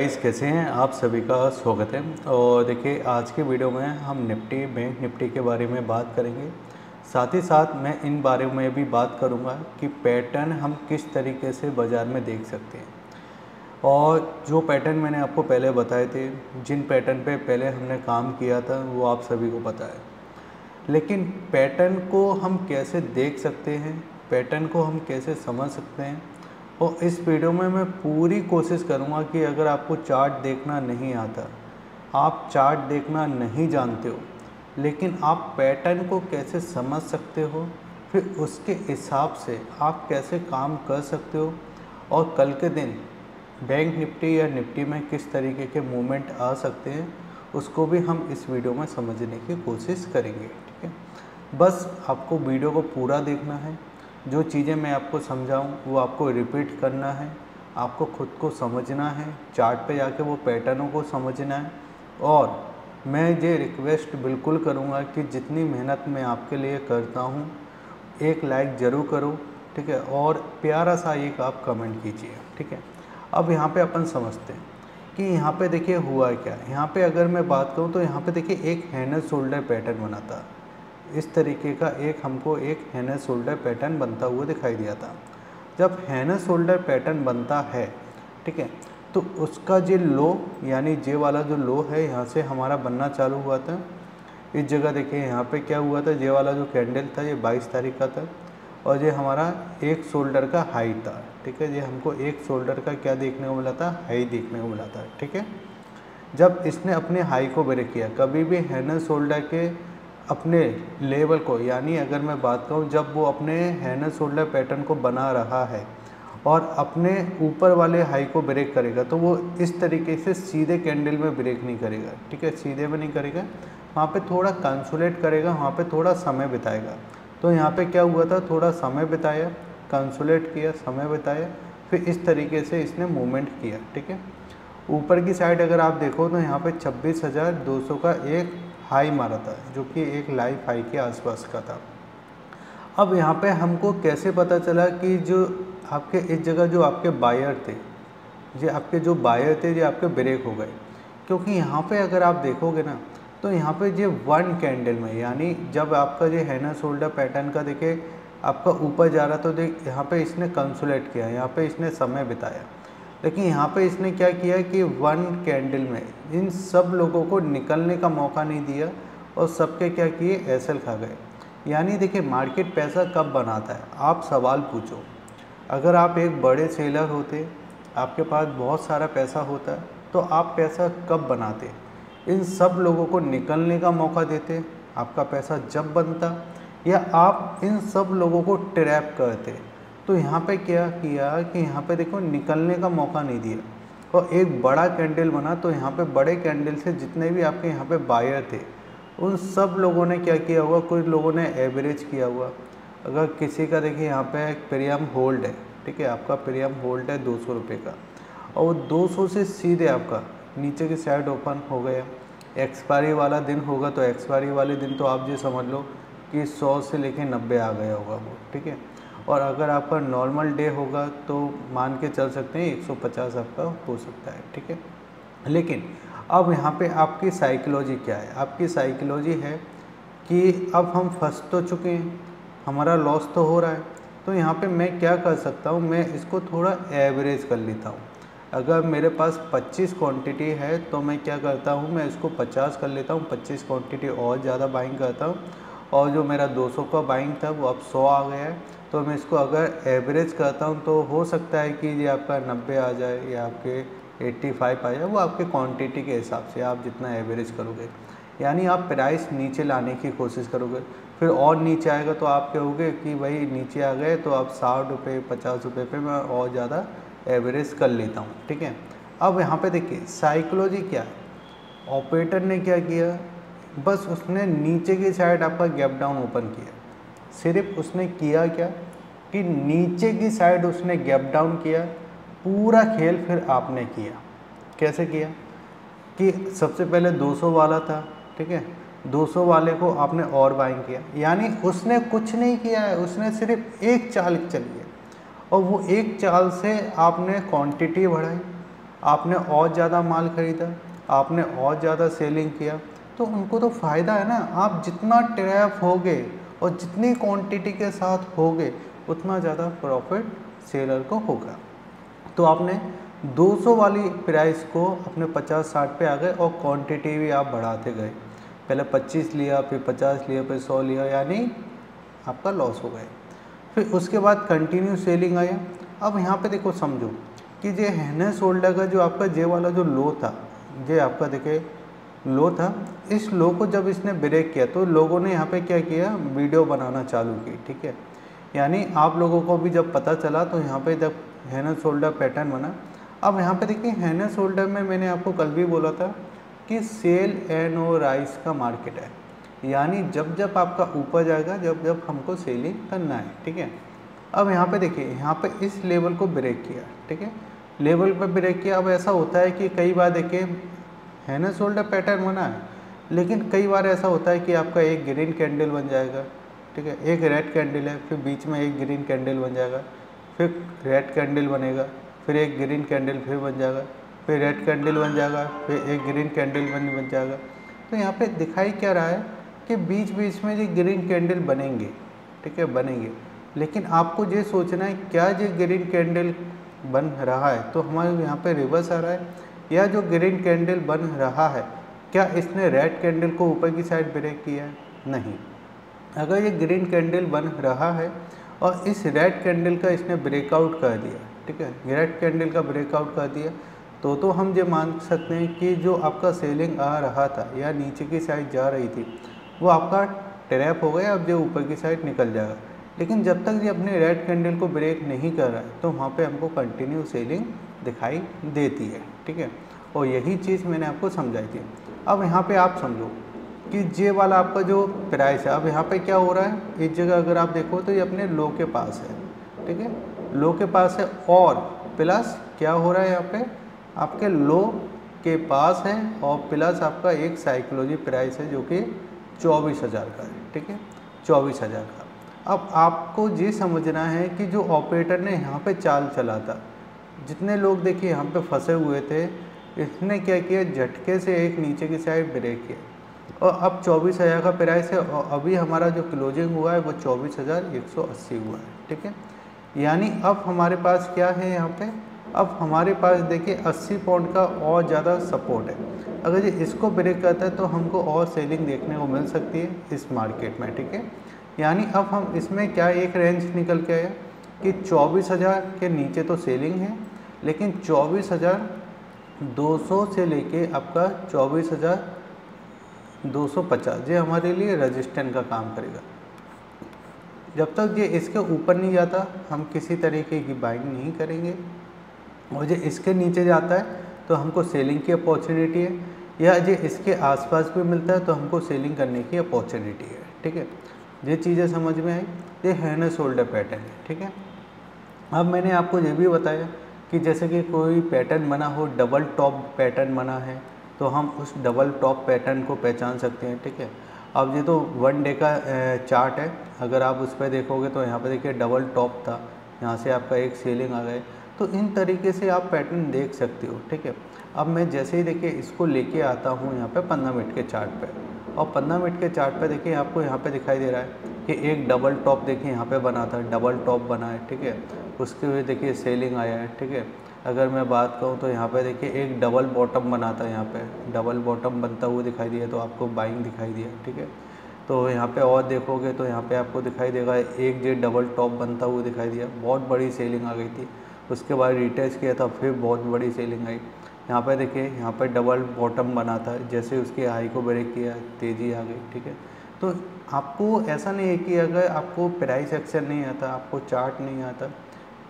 Guys, कैसे हैं? आप सभी का स्वागत है। और देखिए, आज के वीडियो में हम निफ्टी, बैंक निफ्टी के बारे में बात करेंगे। साथ ही साथ मैं इन बारे में भी बात करूँगा कि पैटर्न हम किस तरीके से बाज़ार में देख सकते हैं। और जो पैटर्न मैंने आपको पहले बताए थे, जिन पैटर्न पे पहले हमने काम किया था, वो आप सभी को पता है। लेकिन पैटर्न को हम कैसे देख सकते हैं? पैटर्न को हम कैसे समझ सकते हैं? और इस वीडियो में मैं पूरी कोशिश करूँगा कि अगर आपको चार्ट देखना नहीं आता, आप चार्ट देखना नहीं जानते हो, लेकिन आप पैटर्न को कैसे समझ सकते हो, फिर उसके हिसाब से आप कैसे काम कर सकते हो, और कल के दिन बैंक निफ्टी या निफ्टी में किस तरीके के मूवमेंट आ सकते हैं, उसको भी हम इस वीडियो में समझने की कोशिश करेंगे, ठीक है? बस आपको वीडियो को पूरा देखना है। जो चीज़ें मैं आपको समझाऊँ, वो आपको रिपीट करना है, आपको खुद को समझना है चार्ट पे जाके वो पैटर्नों को समझना है और मैं ये रिक्वेस्ट बिल्कुल करूँगा कि जितनी मेहनत मैं आपके लिए करता हूँ, एक लाइक ज़रूर करो, ठीक है? और प्यारा सा एक आप कमेंट कीजिए, ठीक है? अब यहाँ पे अपन समझते हैं कि यहाँ पे देखिए हुआ क्या? यहाँ पे अगर मैं बात करूँ तो यहाँ पे देखिए एक हैंडल शोल्डर पैटर्न बना था इस तरीके का एक हमको एक हैनर शोल्डर पैटर्न बनता हुआ दिखाई दिया था। जब हैनर शोल्डर पैटर्न बनता है, ठीक है तो उसका जो लो, यानी जे वाला जो लो है, यहाँ से हमारा बनना चालू हुआ था। इस जगह देखिए, यहाँ पे क्या हुआ था, जे वाला जो कैंडल था, ये 22 तारीख का था, और ये हमारा एक शोल्डर का हाई था, ठीक है, ये हमको एक शोल्डर का क्या देखने को मिला था हाई देखने को मिला था, ठीक है। जब इसने अपने हाई को ब्रेक किया, कभी भी हैनर शोल्डर के अपने लेवल को, यानी अगर मैं बात करूँ, जब वो अपने हैंड शोल्डर पैटर्न को बना रहा है और अपने ऊपर वाले हाई को ब्रेक करेगा तो वो इस तरीके से सीधे कैंडल में ब्रेक नहीं करेगा, ठीक है? सीधे में नहीं करेगा। वहाँ पे थोड़ा कंसुलेट करेगा, वहाँ पे थोड़ा समय बिताएगा। तो यहाँ पे क्या हुआ था? थोड़ा समय बिताया कंसुलेट किया, समय बिताया, फिर इस तरीके से इसने मूवमेंट किया, ठीक है? ऊपर की साइड अगर आप देखो तो यहाँ पे छब्बीस का एक हाई मारा था, जो कि एक लाइफ हाई के आसपास का था। अब यहाँ पे हमको कैसे पता चला कि जो आपके, इस जगह जो आपके बायर थे, ये आपके जो बायर थे, ये आपके ब्रेक हो गए। क्योंकि यहाँ पे अगर आप देखोगे ना तो यहाँ पे ये वन कैंडल में, यानी जब आपका जो हैना शोल्डर पैटर्न का देखे आपका ऊपर जा रहा तो देख यहाँ पे इसने कंसुलेट किया, यहाँ पे इसने समय बिताया। लेकिन यहाँ पे इसने क्या किया कि वन कैंडल में इन सब लोगों को निकलने का मौका नहीं दिया और सबके क्या किए? एस खा गए। यानी देखिए, मार्केट पैसा कब बनाता है? आप सवाल पूछो। अगर आप एक बड़े सेलर होते, आपके पास बहुत सारा पैसा होता तो आप पैसा कब बनाते? इन सब लोगों को निकलने का मौका देते, आपका पैसा जब बनता, या आप इन सब लोगों को ट्रैप करते? तो यहाँ पे क्या किया कि यहाँ पे देखो निकलने का मौका नहीं दिया। और एक बड़ा कैंडल बना तो यहाँ पे बड़े कैंडल से जितने भी आपके यहाँ पे बायर थे, उन सब लोगों ने क्या किया हुआ? कुछ लोगों ने एवरेज किया हुआ। अगर किसी का देखिए यहाँ पे प्रीमियम होल्ड है, ठीक है? आपका प्रीमियम होल्ड है दो सौ रुपये का। और वो दो सौ से सीधे आपका नीचे की साइड ओपन हो गया। एक्सपायरी वाला दिन होगा तो एक्सपायरी वाले दिन तो आप ये समझ लो कि सौ से लेके नब्बे आ गया होगा वो, ठीक है? और अगर आपका नॉर्मल डे होगा तो मान के चल सकते हैं 150 आपका हो सकता है, ठीक है? लेकिन अब यहाँ पे आपकी साइकोलॉजी क्या है? आपकी साइकोलॉजी है कि अब हम फंस तो चुके हैं, हमारा लॉस तो हो रहा है तो यहाँ पे मैं क्या कर सकता हूँ? मैं इसको थोड़ा एवरेज कर लेता हूँ। अगर मेरे पास 25 क्वांटिटी है तो मैं क्या करता हूँ? मैं इसको 50 कर लेता हूँ 25 क्वांटिटी और ज़्यादा बाइंग करता हूँ, और जो मेरा 200 का बाइंग था, वो अब 100 आ गया है तो मैं इसको अगर एवरेज करता हूँ तो हो सकता है कि ये आपका 90 आ जाए या आपके 85 आ जाए, वो आपके क्वांटिटी के हिसाब से आप जितना एवरेज करोगे। यानी आप प्राइस नीचे लाने की कोशिश करोगे। फिर और नीचे आएगा तो आप कहोगे कि भाई नीचे आ गए तो आप साठ रुपये पचास रुपये पे मैं और ज़्यादा एवरेज कर लेता हूँ, ठीक है? अब यहाँ पे देखिए साइकोलॉजी क्या है? ऑपरेटर ने क्या किया? बस उसने नीचे की साइड आपका गैप डाउन ओपन किया। सिर्फ़ उसने किया क्या? कि नीचे की साइड उसने गैप डाउन किया, पूरा खेल फिर आपने किया। कैसे किया? कि सबसे पहले 200 वाला था, ठीक है? 200 वाले को आपने और बाइंग किया। यानी उसने कुछ नहीं किया है, उसने सिर्फ़ एक चाल चली है। और वो एक चाल से आपने क्वांटिटी बढ़ाई, आपने और ज़्यादा माल ख़रीदा, आपने और ज़्यादा सेलिंग किया। तो उनको तो फ़ायदा है ना, आप जितना ट्रैप होगे और जितनी क्वांटिटी के साथ होगे, उतना ज़्यादा प्रॉफिट सेलर को होगा। तो आपने 200 वाली प्राइस को अपने 50-60 पे आ गए और क्वांटिटी भी आप बढ़ाते गए। पहले 25 लिया, फिर 50 लिया, फिर 100 लिया, यानी आपका लॉस हो गया। फिर उसके बाद कंटिन्यू सेलिंग आया। अब यहाँ पे देखो, समझो कि जे हैनेस होल्डर का जो आपका जे वाला जो लो था जे आपका देखे लो था। इस लो को जब इसने ब्रेक किया तो लोगों ने यहाँ पे क्या किया? वीडियो बनाना चालू की, ठीक है? यानी आप लोगों को भी जब पता चला तो यहाँ पे जब हैनेस शोल्डर पैटर्न बना, अब यहाँ पे देखिए हैनेस शोल्डर में मैंने आपको कल भी बोला था कि सेल एंड ओ राइस का मार्केट है। यानी जब जब आपका ऊपर जाएगा, जब जब हमको सेलिंग करना है, ठीक है? अब यहाँ पे देखिए, यहाँ पे इस लेवल को ब्रेक किया, ठीक है? लेवल पर ब्रेक किया, अब ऐसा होता है कि कई बार देखिए है ना शोल्डर पैटर्न बना है। लेकिन कई बार ऐसा होता है कि आपका एक ग्रीन कैंडल बन जाएगा, ठीक है? एक रेड कैंडल है, फिर बीच में एक ग्रीन कैंडल बन जाएगा, फिर रेड कैंडल बनेगा, फिर एक ग्रीन कैंडल फिर बन जाएगा, फिर रेड कैंडल बन जाएगा, फिर एक ग्रीन कैंडल बन बन जाएगा। तो यहाँ पे दिखाई क्या रहा है कि बीच बीच में ये ग्रीन कैंडल बनेंगे, ठीक है? बनेंगे। लेकिन आपको ये सोचना है, क्या ये ग्रीन कैंडल बन रहा है? तो हमारे यहाँ पे रिवर्स आ रहा है। या जो ग्रीन कैंडल बन रहा है, क्या इसने रेड कैंडल को ऊपर की साइड ब्रेक किया? है नहीं। अगर ये ग्रीन कैंडल बन रहा है और इस रेड कैंडल का इसने ब्रेकआउट कर दिया, ठीक है रेड कैंडल का ब्रेकआउट कर दिया तो तो हम ये मान सकते हैं कि जो आपका सेलिंग आ रहा था या नीचे की साइड जा रही थी, वो आपका ट्रैप हो गया, अब जो ऊपर की साइड निकल जाएगा। लेकिन जब तक ये अपने रेड कैंडल को ब्रेक नहीं कर रहा है तो वहाँ पे हमको कंटिन्यू सेलिंग दिखाई देती है। ठीक है? और यही चीज़ मैंने आपको समझाई थी। अब यहाँ पे आप समझो कि जे वाला आपका जो प्राइस है, अब यहाँ पे क्या हो रहा है? इस जगह अगर आप देखो तो ये अपने लो के पास है, ठीक है? लो के पास है और प्लस क्या हो रहा है यहाँ पे? आपके लो के पास है और प्लस आपका एक साइकोलॉजी प्राइस है जो कि चौबीस हज़ार का है, ठीक है? चौबीस हज़ार का। अब आपको ये समझना है कि जो ऑपरेटर ने यहाँ पे चाल चला था जितने लोग देखिए यहाँ पे फंसे हुए थे, इसने क्या किया? झटके से एक नीचे की साइड ब्रेक किया। और अब चौबीस हज़ार का प्राइस है और अभी हमारा जो क्लोजिंग हुआ है वो चौबीस हज़ार एक सौ अस्सी हुआ है, ठीक है? यानी अब हमारे पास क्या है यहाँ पे? अब हमारे पास देखिए 80 पॉइंट का और ज़्यादा सपोर्ट है। अगर ये इसको ब्रेक करता है तो हमको और सेलिंग देखने को मिल सकती है इस मार्केट में, ठीक है? यानी अब हम इसमें क्या एक रेंज निकल के आया कि चौबीस हज़ार के नीचे तो सेलिंग है लेकिन चौबीस हज़ार दो सौ से लेके आपका चौबीस हज़ार दो सौ पचास, ये हमारे लिए रजिस्टेंट का काम करेगा। जब तक ये इसके ऊपर नहीं जाता, हम किसी तरीके की बाइंग नहीं करेंगे। और जो इसके नीचे जाता है तो हमको सेलिंग की अपॉर्चुनिटी है। या जो इसके आसपास भी मिलता है तो हमको सेलिंग करने की अपॉर्चुनिटी है, ठीक है? ये चीज़ें समझ में आई? ये हैंड एंड शोल्डर पैटर्न है, ठीक है? अब मैंने आपको ये भी बताया कि जैसे कि कोई पैटर्न बना हो डबल टॉप पैटर्न बना है तो हम उस डबल टॉप पैटर्न को पहचान सकते हैं, ठीक है? अब ये तो वन डे का चार्ट है। अगर आप उस पर देखोगे तो यहाँ पर देखिए डबल टॉप था। यहाँ से आपका एक सेलिंग आ गए। तो इन तरीके से आप पैटर्न देख सकते हो, ठीक है? अब मैं जैसे ही देखिए इसको लेके आता हूँ यहाँ पे पंद्रह मिनट के चार्ट पे। और पंद्रह मिनट के चार्ट पे देखिए, आपको यहाँ पे दिखाई दे रहा है कि एक डबल टॉप देखिए, यहाँ पे बना था डबल टॉप बना है, ठीक है? उसके हुए देखिए सेलिंग आया है, ठीक है? अगर मैं बात करूँ तो यहाँ पे देखिए एक डबल बॉटम बना था यहाँ पे। डबल बॉटम बनता हुआ दिखाई दिया तो आपको बाइंग दिखाई दिया, ठीक है? तो यहाँ पे और देखोगे तो यहाँ पे आपको दिखाई देगा, एक जे डबल टॉप बनता हुआ दिखाई दिया। बहुत बड़ी सेलिंग आ गई थी। उसके बाद रिटेच किया था, फिर बहुत बड़ी सेलिंग आई। यहाँ पर देखिए, यहाँ पर डबल बॉटम बना था, जैसे उसके हाई को ब्रेक किया, तेज़ी आ गई, ठीक है? तो आपको ऐसा नहीं है कि अगर आपको प्राइस एक्शन नहीं आता, आपको चार्ट नहीं आता,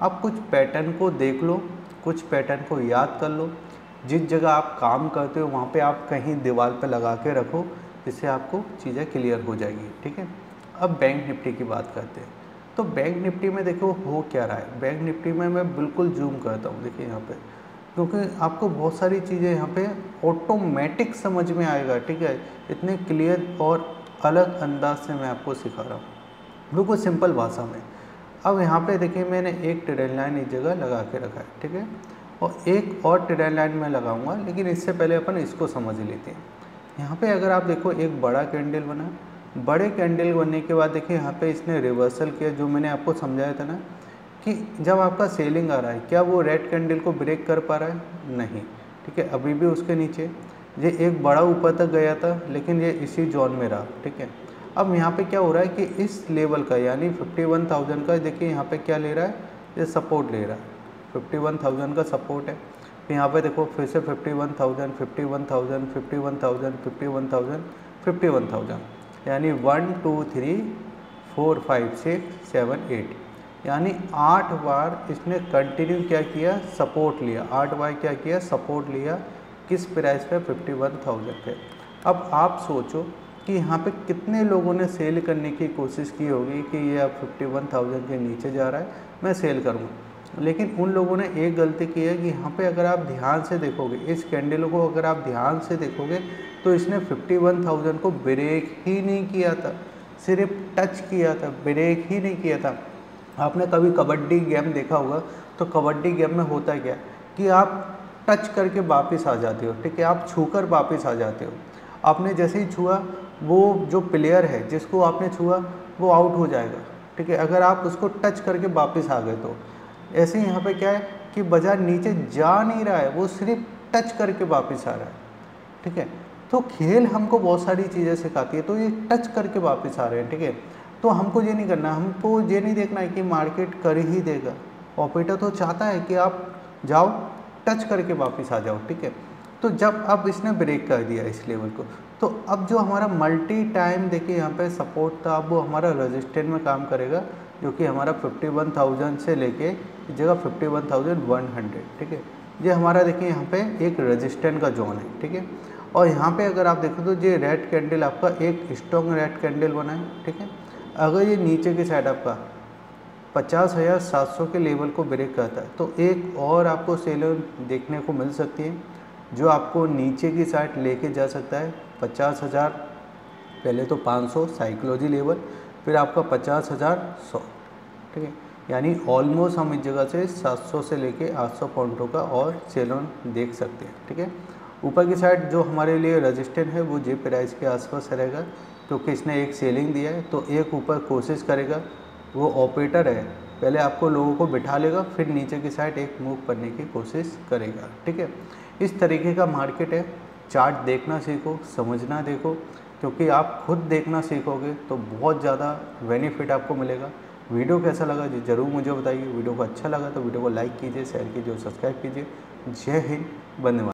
आप कुछ पैटर्न को देख लो, कुछ पैटर्न को याद कर लो। जिस जगह आप काम करते हो, वहाँ पे आप कहीं दीवार पे लगा के रखो जिससे आपको चीज़ें क्लियर हो जाएगी, ठीक है? अब बैंक निफ्टी की बात करते हैं। तो बैंक निफ्टी में देखो, हो क्या रहा है? बैंक निफ्टी में मैं बिल्कुल जूम करता हूँ, देखिए यहाँ पे। क्योंकि आपको बहुत सारी चीज़ें यहाँ पे ऑटोमेटिक समझ में आएगा, ठीक है? इतने क्लियर और अलग अंदाज से मैं आपको सिखा रहा हूँ। बिल्कुल सिंपल भाषा में। अब यहाँ पे देखिए, मैंने एक ट्रेड लाइन इस जगह लगा के रखा है, ठीक है? और एक और ट्रेड लाइन मैं लगाऊँगा, लेकिन इससे पहले अपन इसको समझ लेते हैं। यहाँ पे अगर आप देखो, एक बड़ा कैंडल बना। बड़े कैंडल बनने के बाद देखिए, यहाँ पे इसने रिवर्सल किया, जो मैंने आपको समझाया था ना कि जब आपका सेलिंग आ रहा है क्या वो रेड कैंडल को ब्रेक कर पा रहा है? नहीं। ठीक है अभी भी उसके नीचे। ये एक बड़ा ऊपर तक गया था लेकिन ये इसी जोन में रहा। ठीक है अब यहाँ पे क्या हो रहा है कि इस लेवल का यानी 51,000 का देखिए यहाँ पे क्या ले रहा है? ये सपोर्ट ले रहा है। 51,000 का सपोर्ट है। फिर यहाँ पे देखो फिर से 51,000 51,000 51,000 51,000 51,000 यानी one two three four five six seven eight यानी आठ बार इसने कंटिन्यू क्या किया? सपोर्ट लिया। आठ बार क्या किया? सपोर्ट लिया। किस प्राइस पे? 51,000 पे। अब आप सोचो कि यहाँ पे कितने लोगों ने सेल करने की कोशिश की होगी कि ये अब 51,000 के नीचे जा रहा है मैं सेल करूँ लेकिन उन लोगों ने एक गलती की है कि यहाँ पे अगर आप ध्यान से देखोगे इस कैंडल को अगर आप ध्यान से देखोगे तो इसने 51,000 को ब्रेक ही नहीं किया था। सिर्फ़ टच किया था ब्रेक ही नहीं किया था। आपने कभी कबड्डी गेम देखा होगा? तो कबड्डी गेम में होता क्या? कि आप टच करके वापस आ जाते हो, ठीक है? आप छू कर वापस आ जाते हो। आपने जैसे ही छुआ, वो जो प्लेयर है, जिसको आपने छुआ, वो आउट हो जाएगा, ठीक है? अगर आप उसको टच करके वापस आ गए तो। ऐसे ही यहाँ पे क्या है कि बाज़ार नीचे जा नहीं रहा है, वो सिर्फ़ टच करके वापस आ रहा है, ठीक है? तो खेल हमको बहुत सारी चीज़ें सिखाती है तो ये टच करके वापस आ रहे हैं, ठीक है? तो हमको ये नहीं करना हमको ये नहीं देखना है कि मार्केट कर ही देगा। ऑपरेटर तो चाहता है कि आप जाओ टच करके वापस आ जाओ ठीक है? तो जब अब इसने ब्रेक कर दिया इस लेवल को तो अब जो हमारा मल्टी टाइम देखिए यहाँ पे सपोर्ट था अब वो हमारा रजिस्टेंट में काम करेगा जो कि हमारा 51,000 से लेके जगह 51,100 ठीक है? ये हमारा देखिए यहाँ पे एक रजिस्टेंट का जोन है ठीक है? और यहाँ पे अगर आप देखो तो ये रेड कैंडल आपका एक स्ट्रॉन्ग रेड कैंडल बना है ठीक है? अगर ये नीचे की साइड आपका पचास हज़ार सात सौ के लेवल को ब्रेक करता है तो एक और आपको सेलर देखने को मिल सकती है, जो आपको नीचे की साइड लेके जा सकता है। पचास हज़ार, पहले तो पाँच सौ साइकोलॉजी लेवल फिर आपका पचास हज़ार सौ, ठीक है? यानी ऑलमोस्ट हम इस जगह से 700 से लेके 800 पॉइंटों का और सेलोन देख सकते हैं, ठीक है? ऊपर की साइड जो हमारे लिए रजिस्टेंट है, वो जे प्राइस के आसपास रहेगा। क्योंकि इसने एक सेलिंग दिया है तो एक ऊपर कोशिश करेगा, वो ऑपरेटर है, पहले आपको लोगों को बिठा लेगा, फिर नीचे की साइड एक मूव करने की कोशिश करेगा, ठीक है? इस तरीके का मार्केट है, चार्ट देखना सीखो, समझना देखो, क्योंकि आप खुद देखना सीखोगे तो बहुत ज़्यादा बेनिफिट आपको मिलेगा। वीडियो कैसा लगा जी ज़रूर मुझे बताइए, वीडियो को अच्छा लगा तो वीडियो को लाइक कीजिए, शेयर कीजिए और सब्सक्राइब कीजिए। जय हिंद धन्यवाद